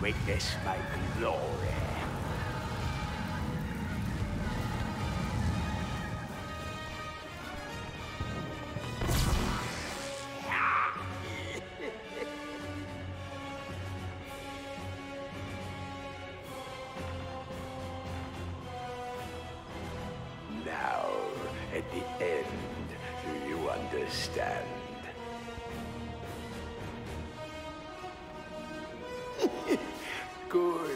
witness my glory. Now, at the end, do you understand? Good.